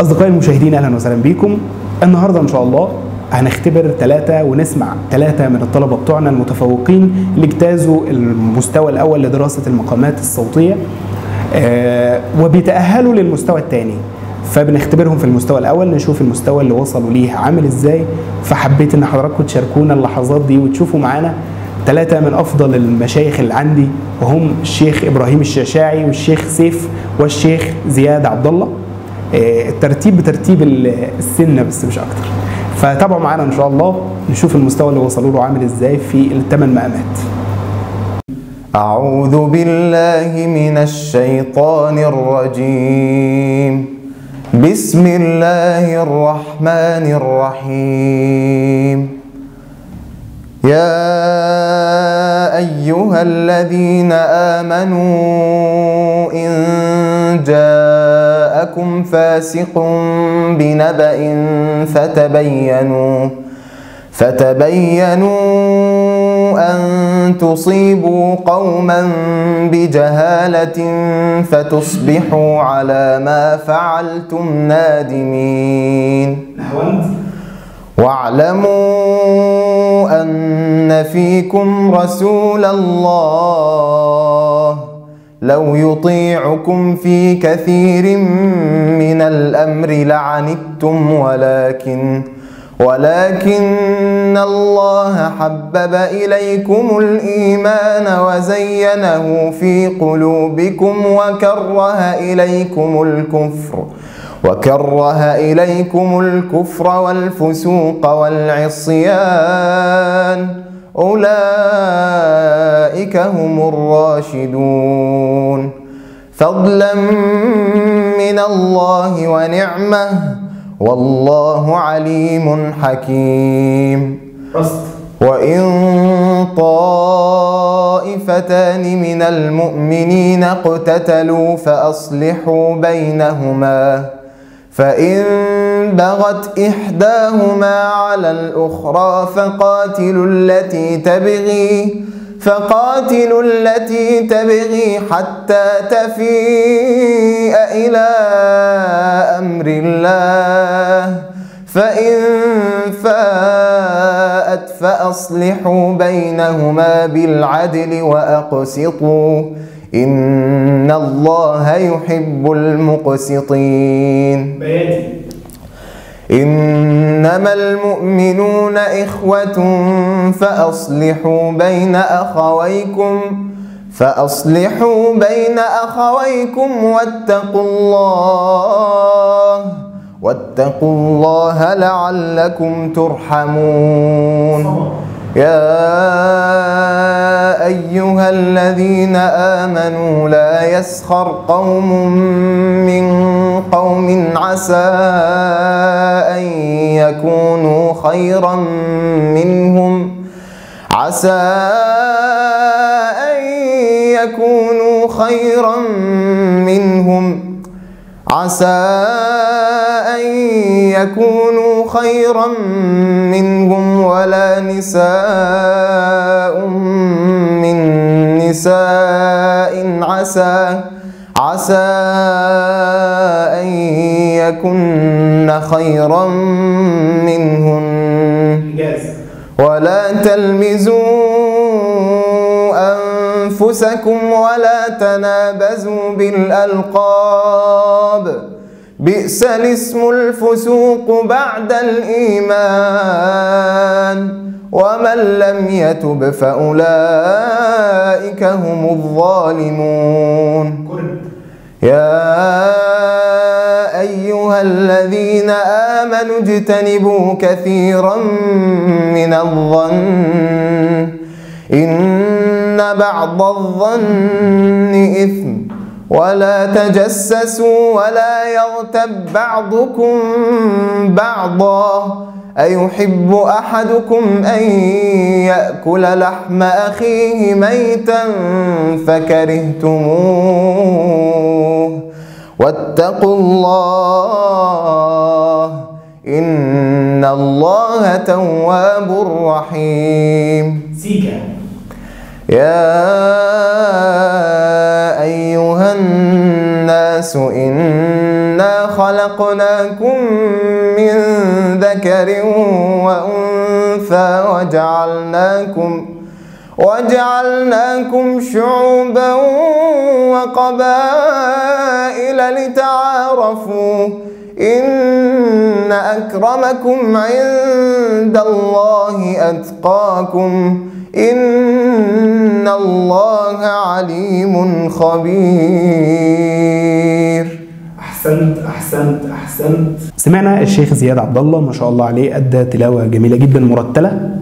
أصدقائي المشاهدين أهلا وسهلا بكم. النهاردة إن شاء الله هنختبر ثلاثة ونسمع ثلاثة من الطلبة بتوعنا المتفوقين اللي اجتازوا المستوى الأول لدراسة المقامات الصوتية آه، وبيتأهلوا للمستوى الثاني. فبنختبرهم في المستوى الأول نشوف المستوى اللي وصلوا ليه عامل إزاي. فحبيت إن حضراتكم تشاركونا اللحظات دي وتشوفوا معانا ثلاثة من أفضل المشايخ اللي عندي وهم الشيخ إبراهيم الشعشاعي والشيخ سيف والشيخ زياد عبد الله. الترتيب بترتيب السن بس مش أكتر. فتابعوا معانا إن شاء الله نشوف المستوى اللي وصلوا له عامل إزاي في الثمان مقامات. أعوذ بالله من الشيطان الرجيم. بسم الله الرحمن الرحيم. يا أيها الذين آمنوا إن جاءكم فاسق بنبأ فتبينوا فتبينوا أن تصيبوا قوما بجهالة فتصبحوا على ما فعلتم نادمين. واعلموا أن فيكم رسول الله. لو يطيعكم في كثير من الأمر لعنتم ولكن ولكن الله حبب إليكم الإيمان وزينه في قلوبكم وكره إليكم الكفر وكره إليكم الكفر والفسوق والعصيان. أولئك هم الراشدون. فضلا من الله ونعمة والله عليم حكيم. وإن طائفتان من المؤمنين اقتتلوا فأصلحوا بينهما فإن بغت إحداهما على الأخرى فقاتلوا التي تبغي فقاتلوا التي تبغي حتى تفيء إلى أمر الله. فإن فاءت فأصلحوا بينهما بالعدل وأقسطوا. إن الله يحب المقسطين. إنما المؤمنون إخوة فأصلحوا بين أخويكم فأصلحوا بين أخويكم واتقوا الله واتقوا الله لعلكم ترحمون. يا أيها الذين آمنوا لا يسخر قوم من قوم عسى أن يكونوا خيرا منهم. عسى أن يكونوا خيرا منهم. عسى أن يكونوا خيرا منهم. ولا نساء من نساء عسى عسى أن يكن خيرا منهن. ولا تلمزوا أنفسكم ولا تنابزوا بالألقاب. بئس الاسم الفسوق بعد الإيمان. ومن لم يتب فأولئك هم الظالمون. يا أيها الذين آمنوا اجتنبوا كثيرا من الظن. إن بعض الظن إثم. ولا تجسسوا ولا يغتب بعضكم بعضا. أيحب أحدكم أن يأكل لحم أخيه ميتا فكرهتموه. واتقوا الله إن الله تواب رحيم. سيكا يا أيها الناس الناس إنا خلقناكم من ذكر وأنثى وجعلناكم وجعلناكم شعوبا وقبائل لتعارفوا إن أكرمكم عند الله أتقاكم إن الله عليم خبير. أحسنت أحسنت أحسنت. سمعنا الشيخ زياد عبد الله ما شاء الله عليه أدى تلاوة جميلة جدا مرتلة.